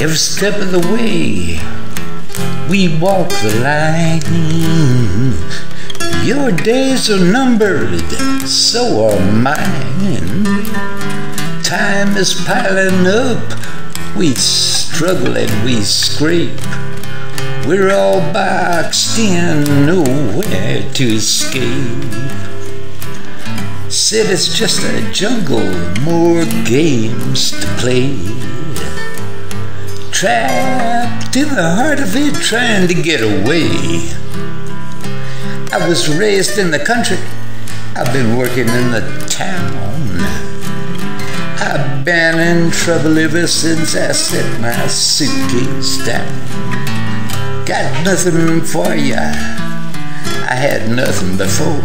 Every step of the way, we walk the line. Your days are numbered, so are mine. Time is piling up, we struggle and we scrape. We're all boxed in, nowhere to escape. Said it's just a jungle, more games to play. Trapped in the heart of it, trying to get away. I was raised in the country, I've been working in the town. I've been in trouble ever since I set my suitcase down. Got nothing for ya. I had nothing before.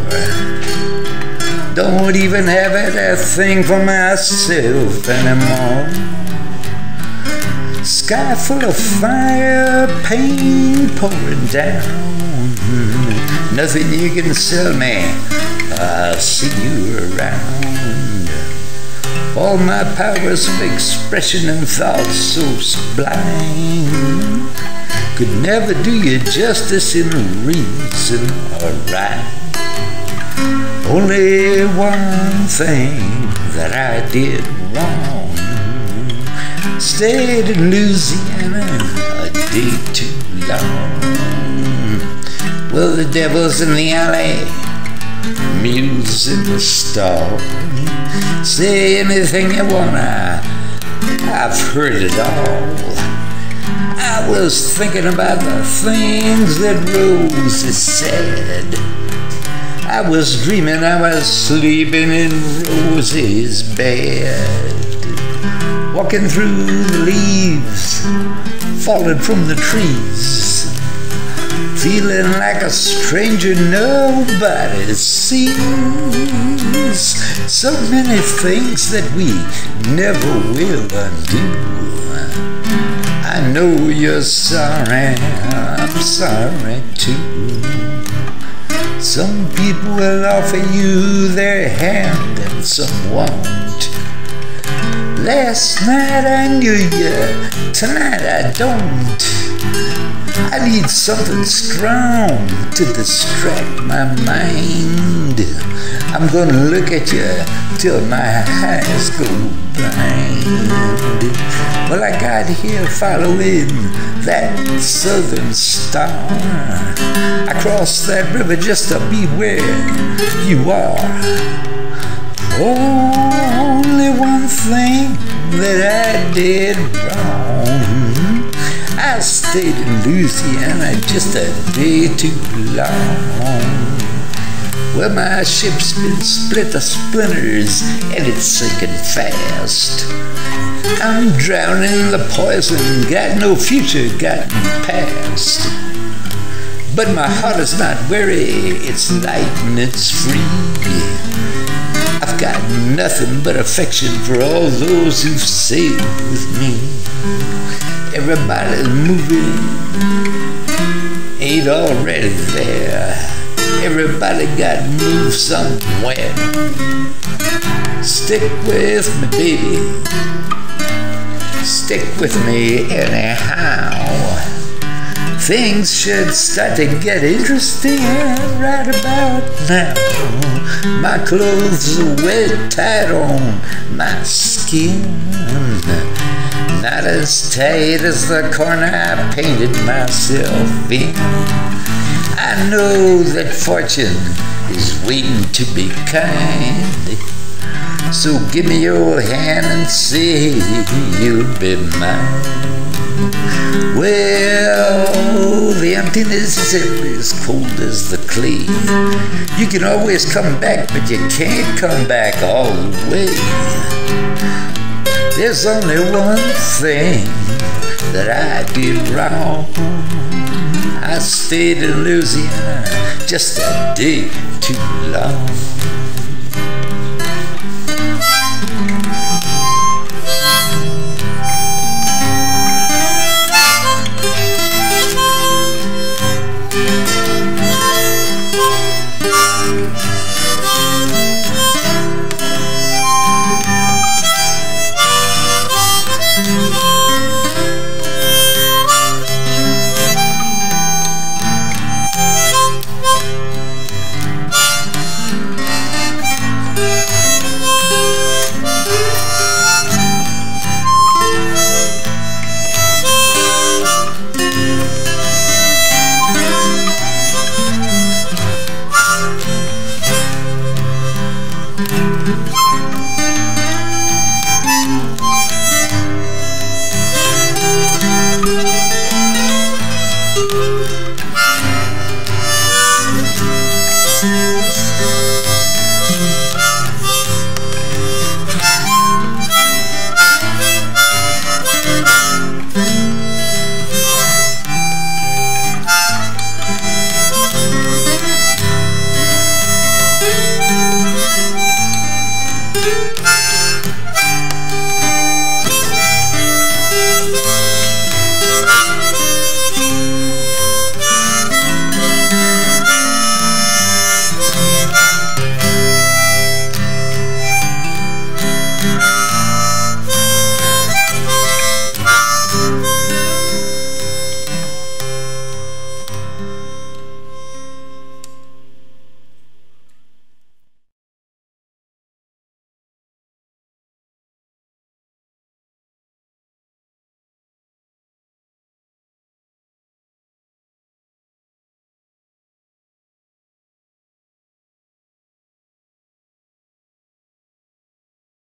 Don't even have a thing for myself anymore. Sky full of fire, pain pouring down. Nothing you can sell me. I'll see you around. All my powers of expression and thoughts so sublime could never do you justice in reason or right. Only one thing that I did wrong. Stayed in Louisiana a day too long. Well, the devil's in the alley, mules in the stall. Say anything you wanna, I've heard it all. I was thinking about the things that Rosie said. I was dreaming I was sleeping in Rosie's bed. Walking through the leaves, falling from the trees. Feeling like a stranger nobody sees. So many things that we never will undo. I know you're sorry, I'm sorry too. Some people will offer you their hand and some won't. Last night I knew you, tonight I don't. I need something strong to distract my mind. I'm gonna look at you till my eyes go blind. Well, I got here following that southern star. I crossed that river just to be where you are. Only one thing that I did wrong. I stayed in Louisiana just a day too long. Well, my ship's been split to splinters and it's sinking fast. I'm drowning in the poison, got no future, got no past. But my heart is not weary, it's light and it's free. I've got nothing but affection for all those who've sailed with me. Everybody's moving, ain't already there. Everybody got moved somewhere. Stick with me, baby. Stick with me anyhow. Things should start to get interesting right about now. My clothes are wet, tight on my skin. Not as tight as the corner I painted myself in. I know that fortune is waiting to be kind. So give me your hand and say you'll be mine. Well, the emptiness is cold as the clay. You can always come back, but you can't come back all the way. There's only one thing that I did wrong. I stayed in Louisiana just a day too long.